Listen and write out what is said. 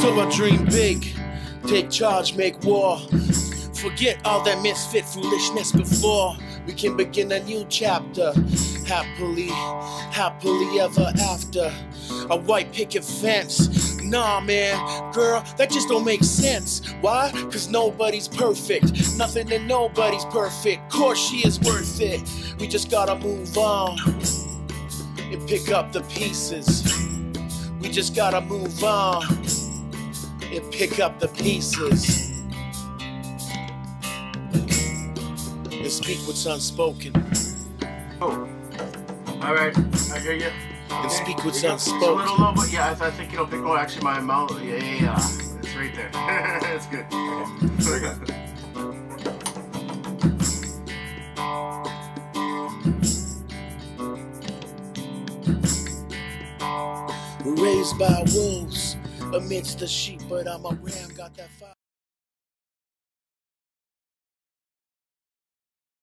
So I dream big, take charge, make war. Forget all that misfit foolishness before. We can begin a new chapter. Happily, happily ever after. A white picket fence. Nah, man, girl, that just don't make sense. Why? Cause nobody's perfect. Nothing and nobody's perfect. Course she is worth it. We just gotta move on and pick up the pieces. We just gotta move on and pick up the pieces. And speak what's unspoken. Oh. All right, I hear you. And speak what's You got- It's a unspoken. little low, but yeah, I, I think know. Think, oh, actually, my mouth. Yeah, yeah, yeah. It's right there. it's good. Very good. We're raised by wolves amidst the sheep, but I'm a ram, got that fire.